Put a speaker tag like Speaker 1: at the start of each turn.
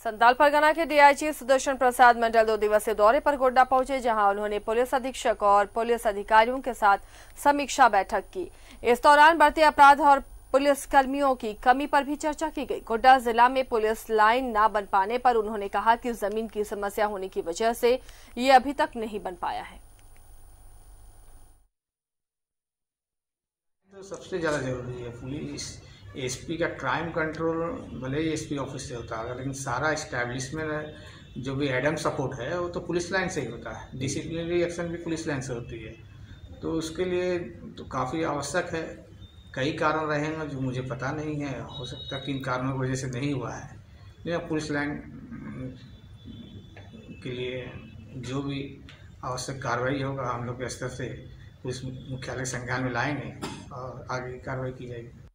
Speaker 1: संताल परगना के डीआईजी सुदर्शन प्रसाद मंडल दो दिवसीय दौरे पर गोड्डा पहुँचे, जहाँ उन्होंने पुलिस अधीक्षक और पुलिस अधिकारियों के साथ समीक्षा बैठक की। इस दौरान बढ़ते अपराध और पुलिस कर्मियों की कमी पर भी चर्चा की गई। गोड्डा जिला में पुलिस लाइन न बन पाने पर उन्होंने कहा कि ज़मीन की समस्या होने की वजह से ये अभी तक नहीं बन पाया है।
Speaker 2: तो सबसे ज़्यादा ज़रूरी है पुलिस। एसपी का क्राइम कंट्रोल भले ही एसपी ऑफ़िस से होता है लेकिन सारा इस्टेब्लिशमेंट जो भी एडम सपोर्ट है, वो तो पुलिस लाइन से ही होता है। डिसिप्लिनरी एक्शन भी पुलिस लाइन से होती है। तो उसके लिए तो काफ़ी आवश्यक है। कई कारण रहे हैं जो मुझे पता नहीं है। हो सकता किन कारणों की वजह से नहीं हुआ है। लेकिन पुलिस लाइन के लिए जो भी आवश्यक कार्रवाई होगा, हम लोग के स्तर से पुलिस मुख्यालय संज्ञान में लाएँगे और आगे की कार्रवाई की जाएगी।